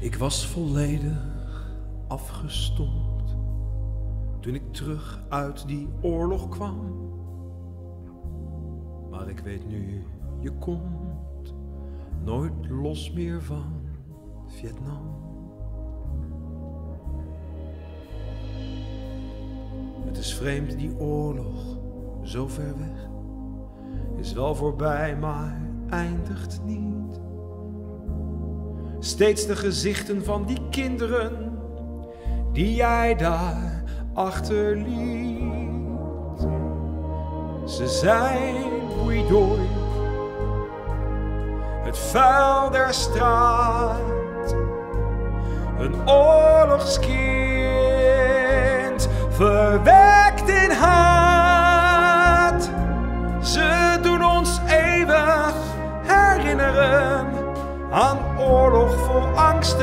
Ik was volledig afgestompt toen ik terug uit die oorlog kwam. Maar ik weet nu, je komt nooit los meer van Vietnam. Het is vreemd, die oorlog, zo ver weg, is wel voorbij, maar eindigt niet. Steeds de gezichten van die kinderen die jij daar achterliet. Ze zijn Bouidooi, het vuil der straat, een oorlogskind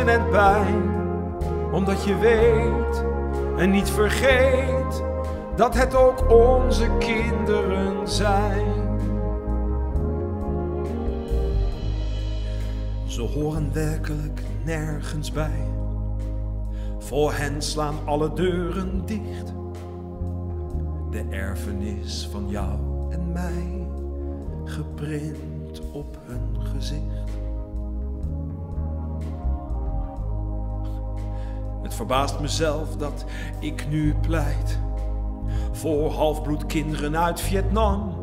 en pijn. Omdat je weet en niet vergeet dat het ook onze kinderen zijn. Ze horen werkelijk nergens bij. Voor hen slaan alle deuren dicht. De erfenis van jou en mij, geprint op hun gezicht. Verbaast mezelf dat ik nu pleit voor halfbloed kinderen uit Vietnam.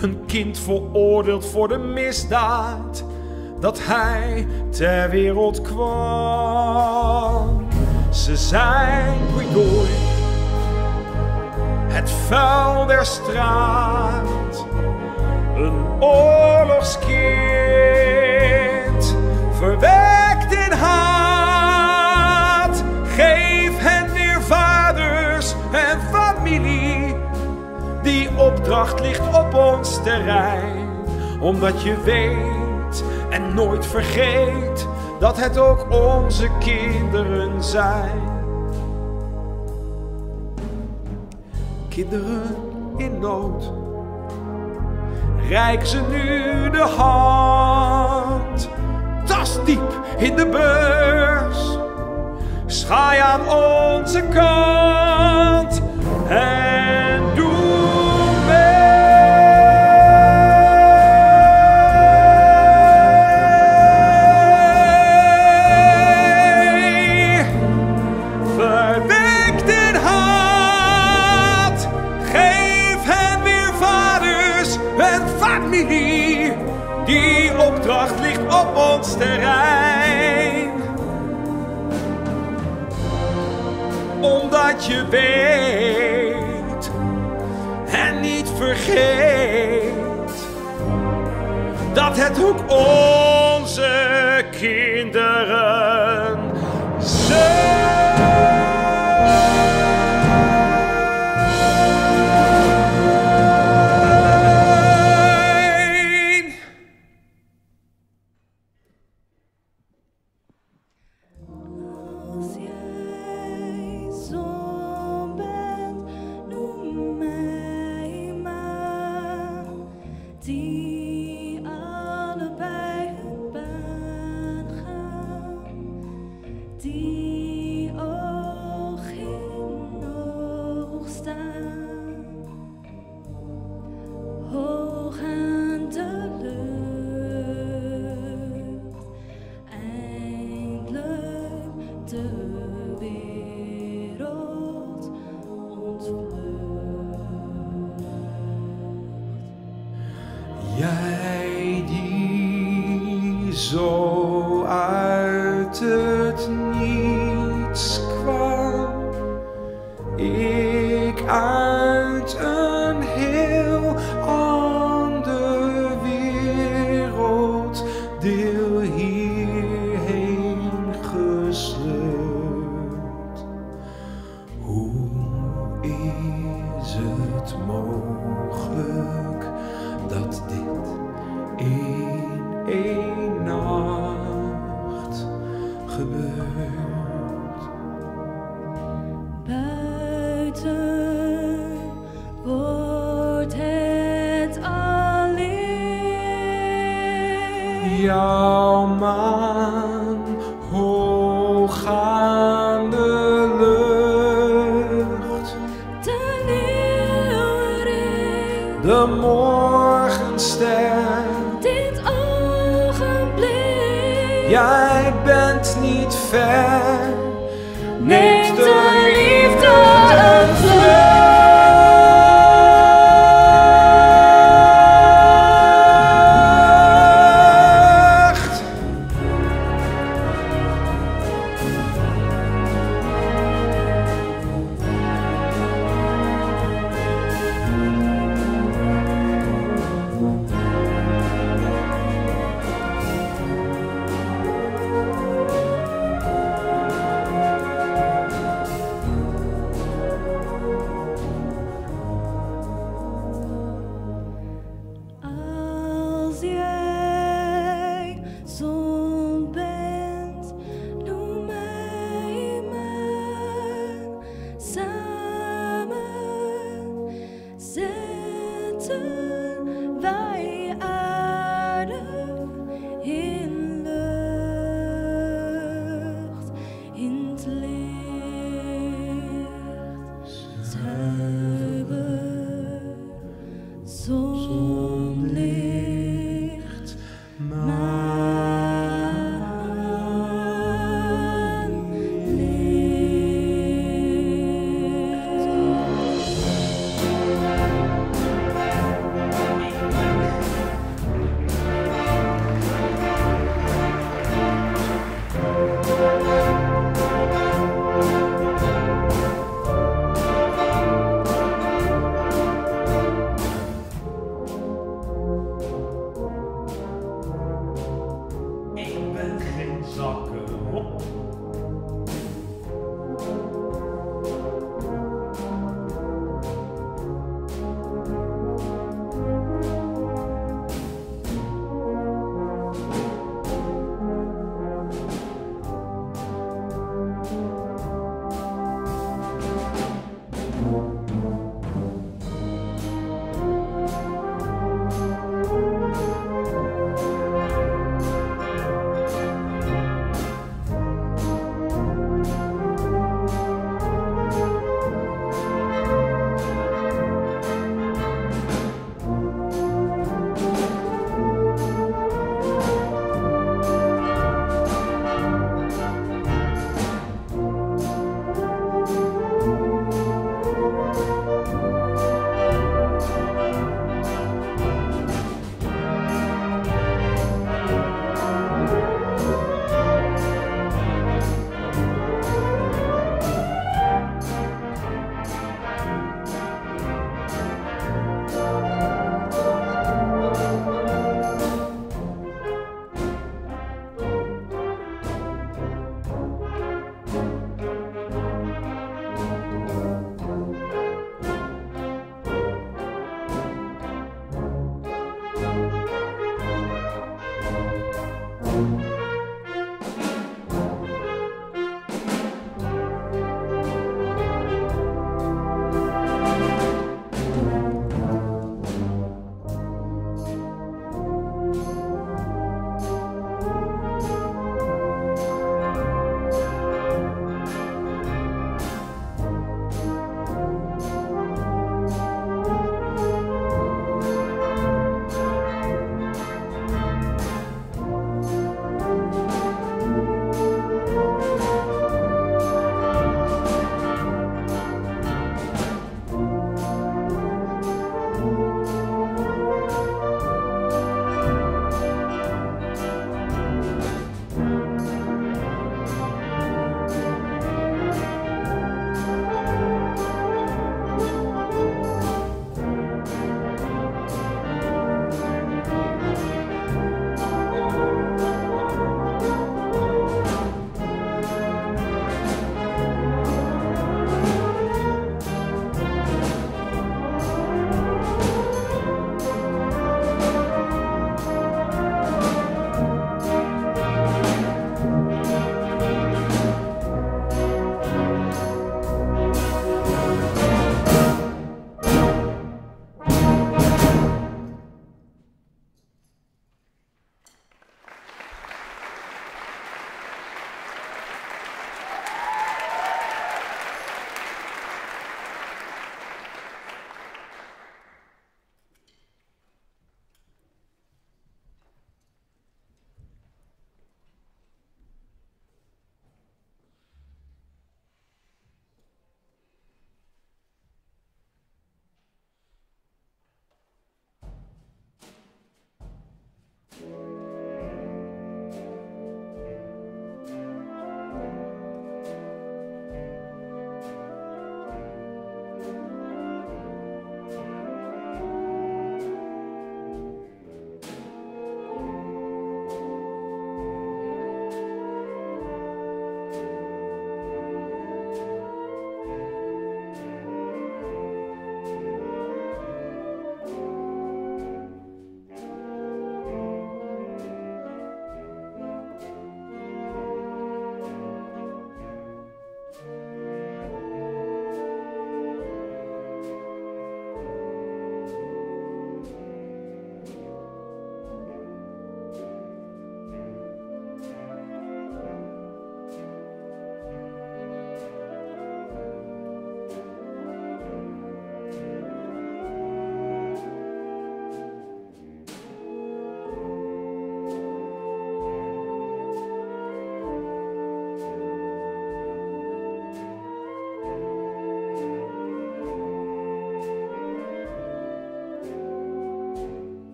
Een kind veroordeeld voor de misdaad dat hij ter wereld kwam. Ze zijn Bouidooi, het vuil der straat, een oorlogskind, verwekt in haat. opdracht ligt op ons terrein. Omdat je weet en nooit vergeet dat het ook onze kinderen zijn. Kinderen in nood, rijk ze nu de hand. Tas diep in de beurs, schaai aan onze kant. Hey. en niet vergeet dat het ook onze kinderen uit het niets kwam. Ik aan de morgenster. Dit ogenblik, jij bent niet ver. Neem de liefde.